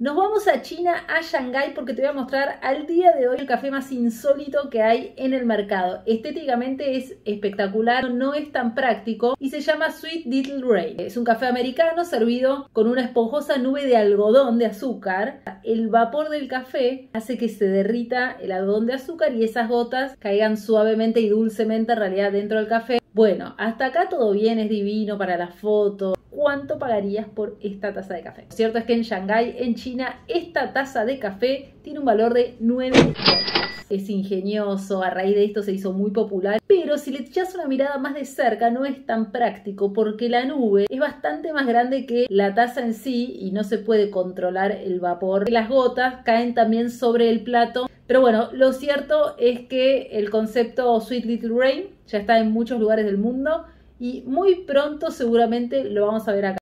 Nos vamos a China, a Shanghái, porque te voy a mostrar al día de hoy el café más insólito que hay en el mercado. Estéticamente es espectacular, no es tan práctico y se llama Sweet Little Rain. Es un café americano servido con una esponjosa nube de algodón de azúcar. El vapor del café hace que se derrita el algodón de azúcar y esas gotas caigan suavemente y dulcemente en realidad dentro del café. Bueno, hasta acá todo bien, es divino para la foto, cuánto pagarías por esta taza de café. Lo cierto es que en Shanghái, en China, esta taza de café tiene un valor de 9 dólares. Es ingenioso, a raíz de esto se hizo muy popular, pero si le echas una mirada más de cerca no es tan práctico porque la nube es bastante más grande que la taza en sí y no se puede controlar el vapor. Las gotas caen también sobre el plato pero bueno, lo cierto es que el concepto Sweet Little Rain ya está en muchos lugares del mundo y muy pronto seguramente lo vamos a ver acá.